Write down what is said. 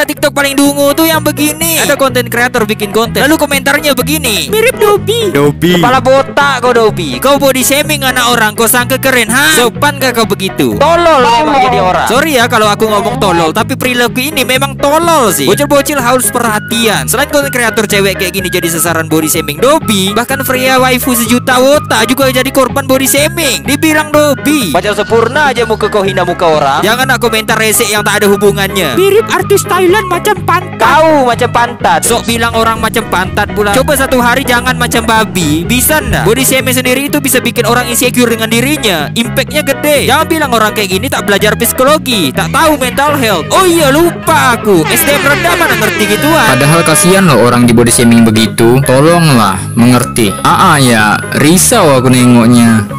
gak TikTok paling dungu tuh yang begini? Ada konten kreator bikin konten, lalu komentarnya begini. Mirip Dobi. Dobi. Kepala botak kau Dobi Kau body shaming anak orang Kau sangka keren ha? Sopan gak kau begitu? Tolol jadi orang. Sorry ya kalau aku ngomong tolol Tapi perilaku ini memang tolol sih Bocil-bocil harus perhatian Selain konten kreator cewek kayak gini jadi sasaran body shaming Dobi Bahkan Freya waifu sejuta wota juga jadi korban body shaming Dibilang Dobi Macam sempurna aja muka kau hina muka orang. Jangan nak komentar resek yang tak ada hubungannya Mirip artis Thailand macam pantat. Kau macam pantat. Sok bilang orang macam pantat pula Coba satu hari jangan macam babi Bisa ndak? Body shaming sendiri itu bisa bikin orang insecure dengan dirinya Impactnya gede Jangan bilang orang kayak gini tak belajar psikologi Tak tahu mental health Oh iya lupa aku SDM rendah mana ngerti gituan Padahal kasihan loh orang di body shaming begitu. Tolonglah mengerti. Aa ya, risau aku nengoknya.